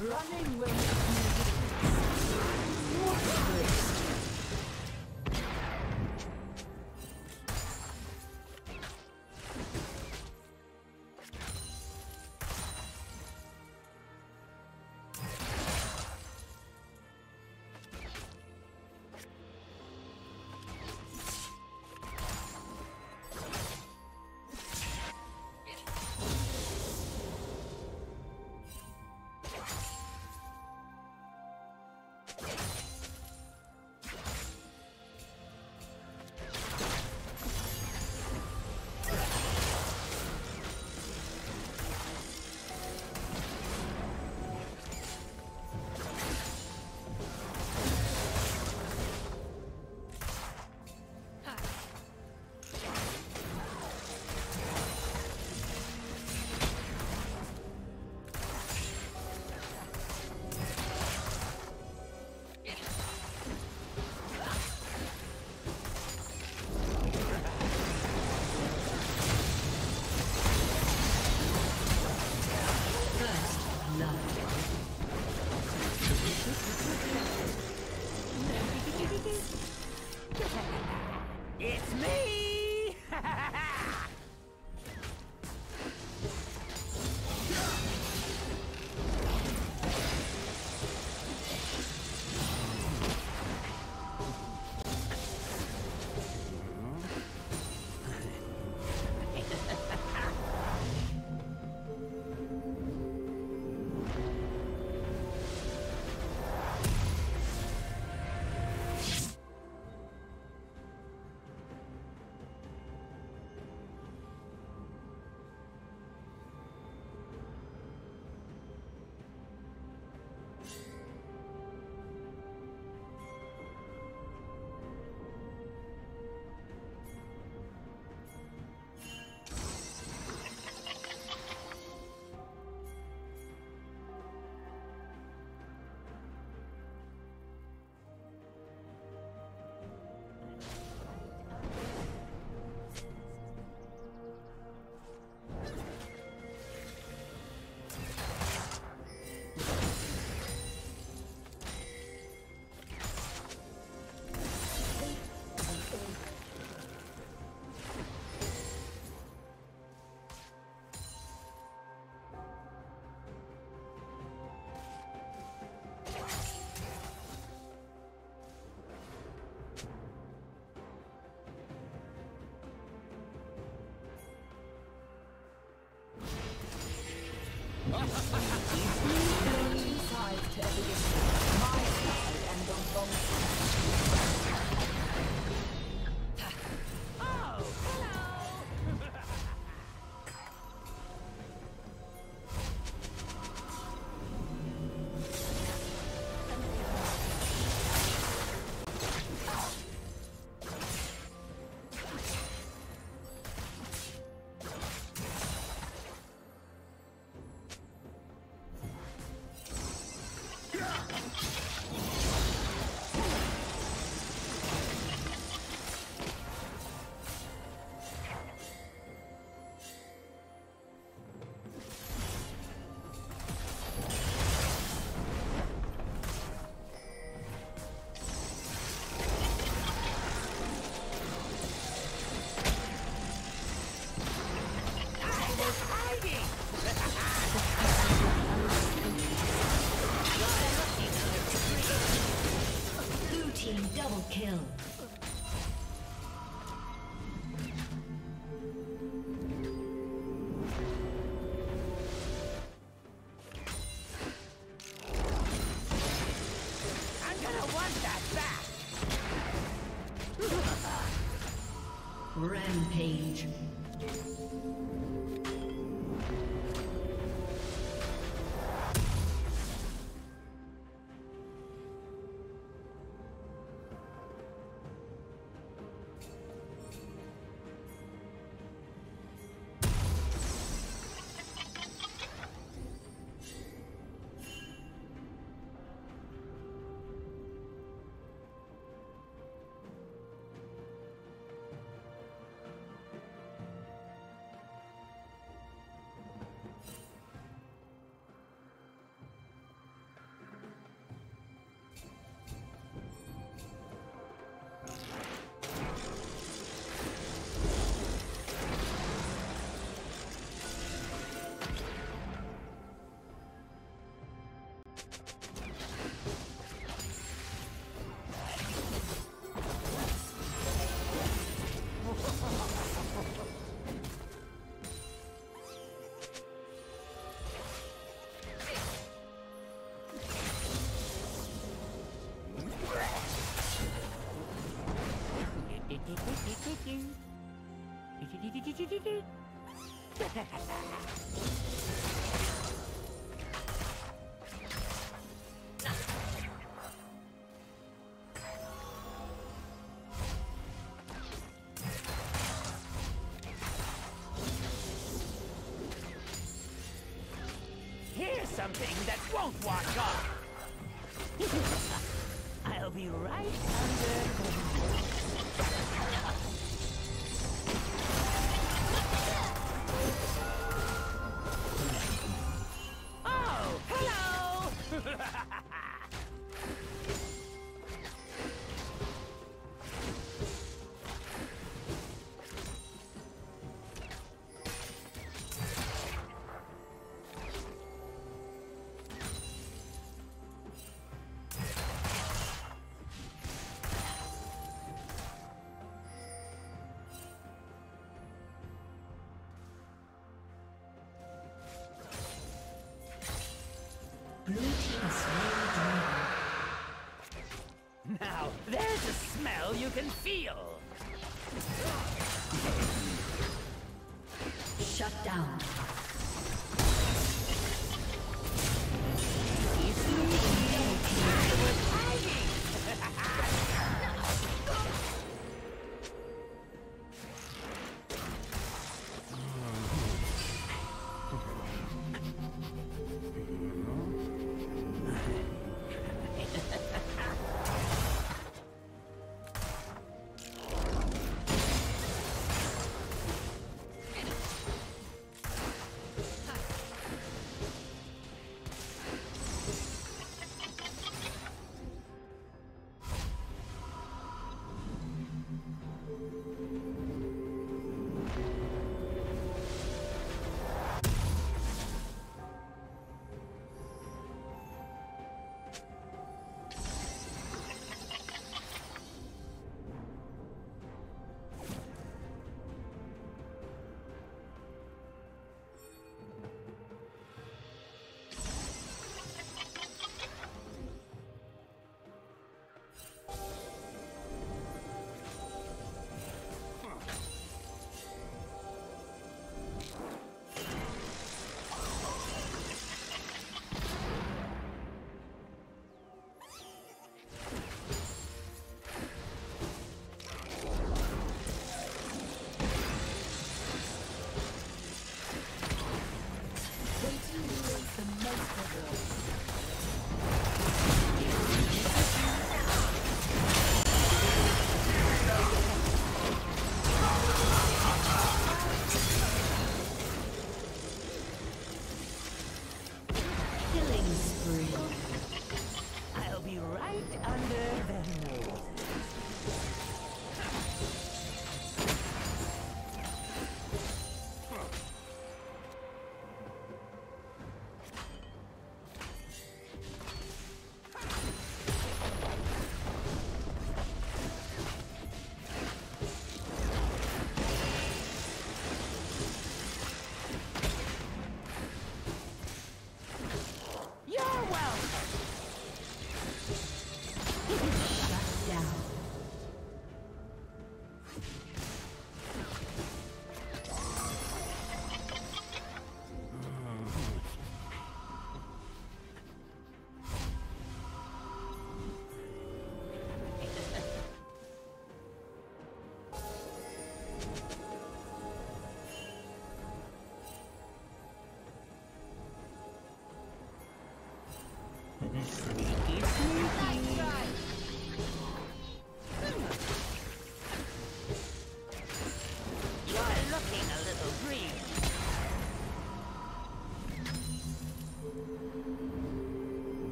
Running will Ha ha ha! Rampage. something that won't wash off. can feel. right under the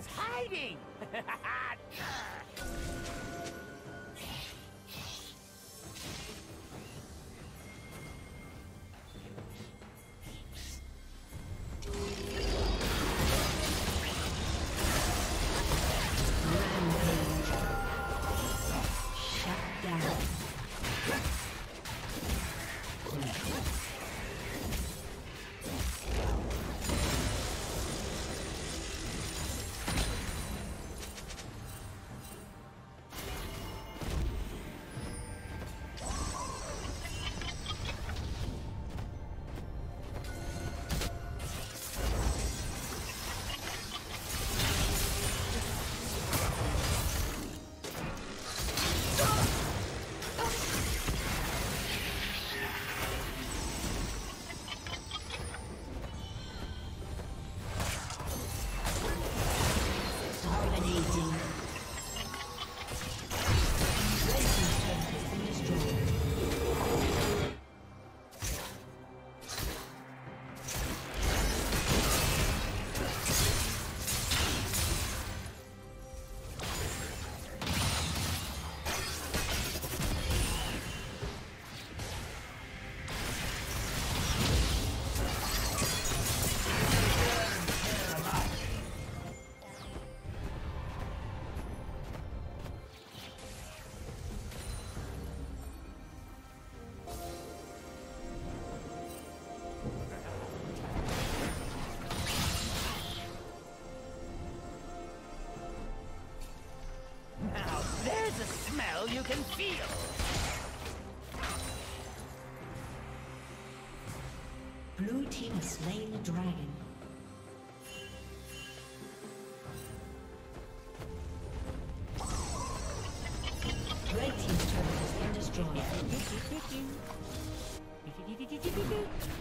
Was hiding. spell you can feel. Blue team has slain the dragon. Red team's turret has been destroyed.